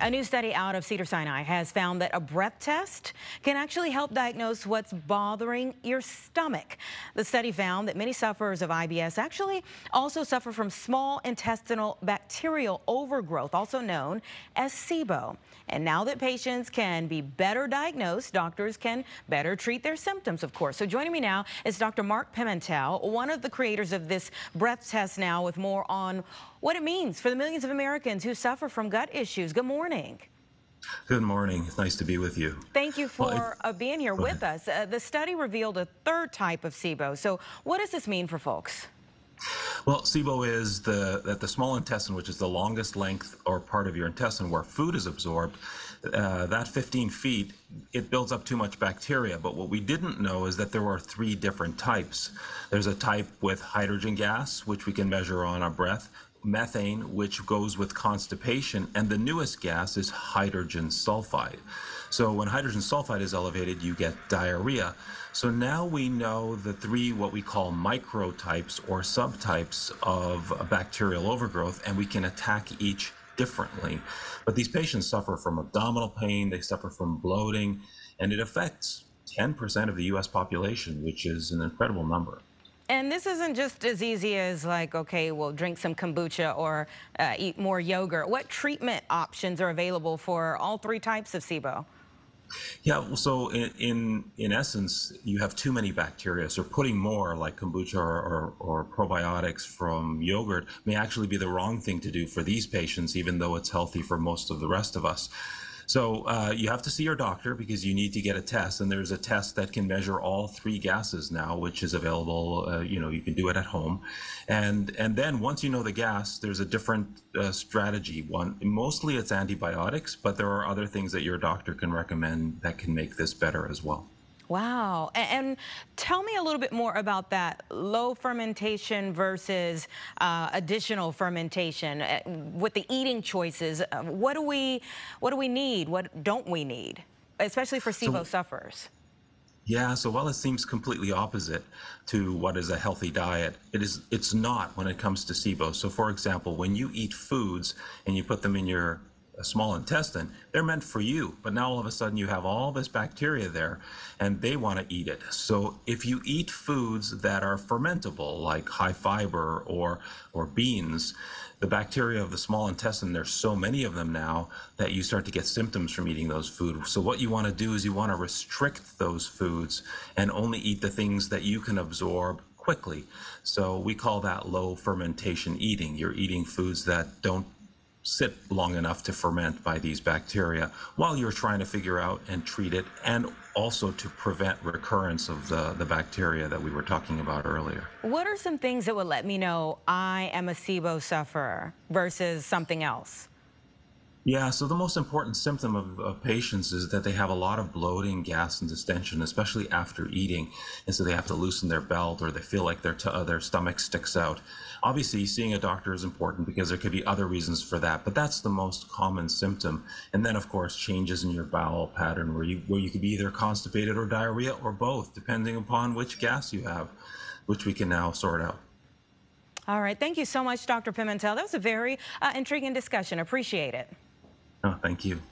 A new study out of Cedars-Sinai has found that a breath test can actually help diagnose what's bothering your stomach. The study found that many sufferers of IBS actually also suffer from small intestinal bacterial overgrowth, also known as SIBO. And now that patients can be better diagnosed, doctors can better treat their symptoms, of course. So joining me now is Dr. Mark Pimentel, one of the creators of this breath test now with more on what it means for the millions of Americans who suffer from gut issues. Good morning. Good morning. It's nice to be with you. Thank you for well, uh, being here with ahead. us. Uh, the study revealed a third type of SIBO. So what does this mean for folks? Well, SIBO is the that the small intestine, which is the longest length or part of your intestine where food is absorbed, uh, that 15 feet, it builds up too much bacteria. But what we didn't know is that there are three different types. There's a type with hydrogen gas, which we can measure on our breath methane, which goes with constipation, and the newest gas is hydrogen sulfide. So when hydrogen sulfide is elevated, you get diarrhea. So now we know the three what we call microtypes or subtypes of bacterial overgrowth, and we can attack each differently. But these patients suffer from abdominal pain, they suffer from bloating, and it affects 10% of the US population, which is an incredible number. And this isn't just as easy as like, okay, we'll drink some kombucha or uh, eat more yogurt. What treatment options are available for all three types of SIBO? Yeah, so in, in, in essence, you have too many bacteria. So putting more like kombucha or, or, or, probiotics from yogurt may actually be the wrong thing to do for these patients, even though it's healthy for most of the rest of us. So uh, you have to see your doctor because you need to get a test, and there's a test that can measure all three gases now, which is available. Uh, you know, you can do it at home, and and then once you know the gas, there's a different uh, strategy. One, mostly it's antibiotics, but there are other things that your doctor can recommend that can make this better as well. Wow. And, tell me a little bit more about that low fermentation versus uh, additional fermentation uh, with the eating choices. Uh, what do we what do we need? What don't we need? Especially for SIBO so, sufferers. Yeah, so while it seems completely opposite to what is a healthy diet, it is it's not when it comes to SIBO. So for example, when you eat foods and you put them in your a small intestine, they're meant for you. But now all of a sudden you have all this bacteria there and they want to eat it. So if you eat foods that are fermentable, like high fiber or, or beans, the bacteria of the small intestine, there's so many of them now that you start to get symptoms from eating those foods. So what you want to do is you want to restrict those foods and only eat the things that you can absorb quickly. So we call that low fermentation eating. You're eating foods that don't sit long enough to ferment by these bacteria while you're trying to figure out and treat it and also to prevent recurrence of the, the bacteria that we were talking about earlier. What are some things that would let me know I am a SIBO sufferer versus something else? Yeah, so the most important symptom of, of, patients is that they have a lot of bloating, gas, and distension, especially after eating. And so they have to loosen their belt or they feel like their, uh, their stomach sticks out. Obviously, seeing a doctor is important because there could be other reasons for that, but that's the most common symptom. And then, of course, changes in your bowel pattern where you, where you could be either constipated or diarrhea or both, depending upon which gas you have, which we can now sort out. All right. Thank you so much, Dr. Pimentel. That was a very uh, intriguing discussion. Appreciate it. Oh, thank you.